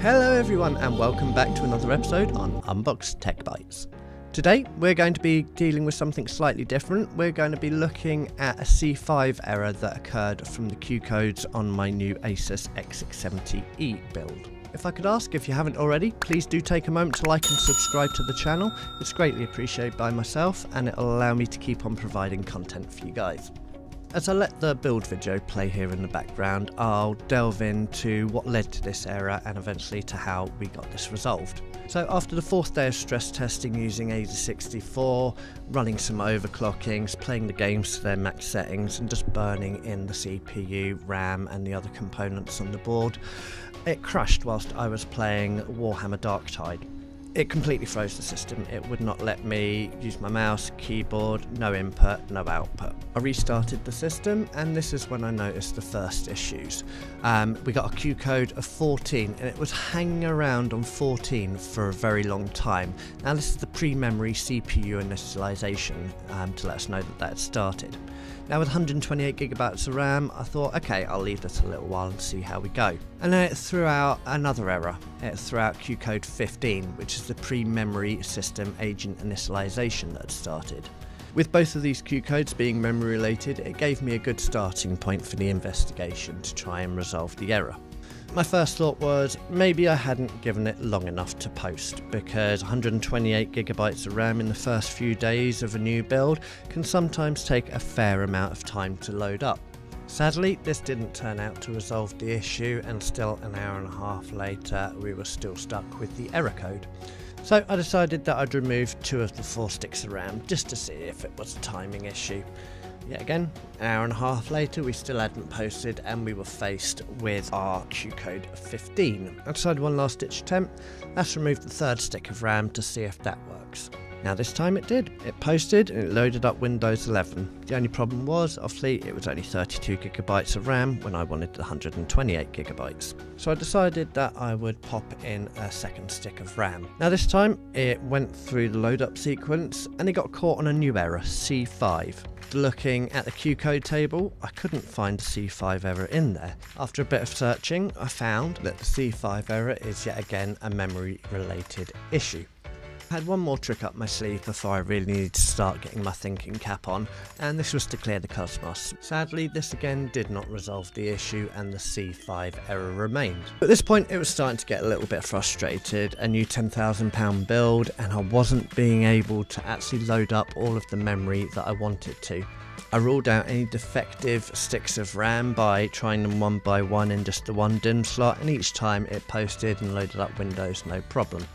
Hello, everyone, and welcome back to another episode on Unbox Tech Bytes. Today, we're going to be dealing with something slightly different. We're going to be looking at a C5 error that occurred from the Q codes on my new Asus X670E build. If I could ask, if you haven't already, please do take a moment to like and subscribe to the channel. It's greatly appreciated by myself and it'll allow me to keep on providing content for you guys. As I let the build video play here in the background, I'll delve into what led to this error and eventually to how we got this resolved. So after the fourth day of stress testing using AIDA64, running some overclockings, playing the games to their max settings and just burning in the CPU, RAM and the other components on the board, it crashed whilst I was playing Warhammer Darktide. It completely froze the system. It would not let me use my mouse, keyboard, no input, no output. I restarted the system, and this is when I noticed the first issues. Um, we got a Q code of 14, and it was hanging around on 14 for a very long time. Now, this is the pre memory CPU initialization um, to let us know that that started. Now with 128 gigabytes of RAM, I thought, okay, I'll leave this a little while and see how we go. And then it threw out another error. It threw out Q code 15, which is the pre-memory system agent initialization that had started. With both of these Q codes being memory related, it gave me a good starting point for the investigation to try and resolve the error. My first thought was maybe I hadn't given it long enough to post because 128 gigabytes of RAM in the first few days of a new build can sometimes take a fair amount of time to load up. Sadly, this didn't turn out to resolve the issue, and still an hour and a half later, we were still stuck with the error code. So I decided that I'd remove two of the four sticks of RAM just to see if it was a timing issue. Yet again, an hour and a half later, we still hadn't posted and we were faced with our Q code 15. I decided one last ditch attempt, let's remove the third stick of RAM to see if that works. Now this time it did. It posted and it loaded up Windows 11. The only problem was, obviously, it was only 32 gigabytes of RAM when I wanted 128 gigabytes. So I decided that I would pop in a second stick of RAM. Now this time it went through the load up sequence and it got caught on a new error, C5 looking at the Q code table, I couldn't find a C5 error in there. After a bit of searching, I found that the C5 error is yet again a memory related issue. I had one more trick up my sleeve before I really needed to start getting my thinking cap on, and this was to clear the CMOS. Sadly, this again did not resolve the issue and the C5 error remained. At this point, it was starting to get a little bit frustrated, a new £10,000 build, and I wasn't being able to actually load up all of the memory that I wanted to. I ruled out any defective sticks of RAM by trying them one by one in just the one DIMM slot, and each time it posted and loaded up Windows no problem.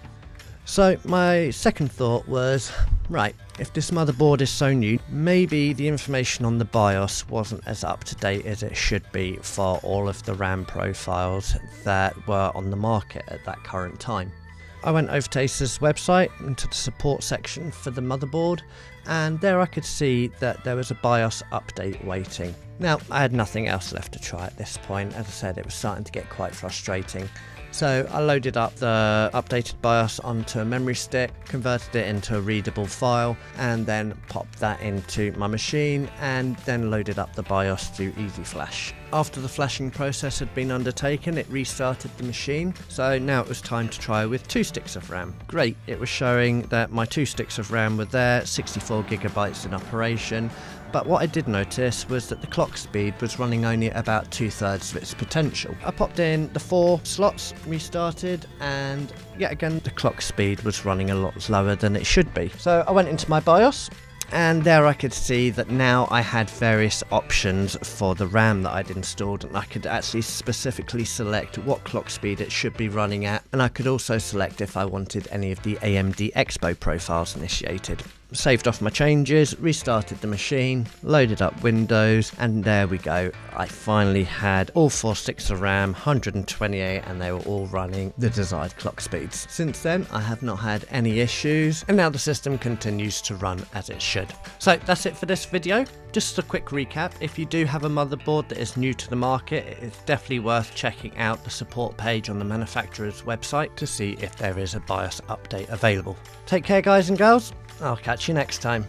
So my second thought was, right, if this motherboard is so new, maybe the information on the BIOS wasn't as up to date as it should be for all of the RAM profiles that were on the market at that current time. I went over to Asus website into the support section for the motherboard and there I could see that there was a BIOS update waiting. Now I had nothing else left to try at this point, as I said it was starting to get quite frustrating so I loaded up the updated BIOS onto a memory stick, converted it into a readable file, and then popped that into my machine and then loaded up the BIOS through EZ Flash. After the flashing process had been undertaken, it restarted the machine, so now it was time to try with two sticks of RAM. Great, it was showing that my two sticks of RAM were there, 64 gigabytes in operation, but what I did notice was that the clock speed was running only about two thirds of its potential. I popped in the four slots, restarted, and yet again the clock speed was running a lot slower than it should be. So I went into my BIOS, and there I could see that now I had various options for the RAM that I'd installed and I could actually specifically select what clock speed it should be running at and I could also select if I wanted any of the AMD Expo profiles initiated saved off my changes, restarted the machine, loaded up Windows, and there we go. I finally had all four sticks of RAM, 128, and they were all running the desired clock speeds. Since then, I have not had any issues, and now the system continues to run as it should. So that's it for this video. Just a quick recap, if you do have a motherboard that is new to the market, it's definitely worth checking out the support page on the manufacturer's website to see if there is a BIOS update available. Take care guys and girls, I'll catch you next time.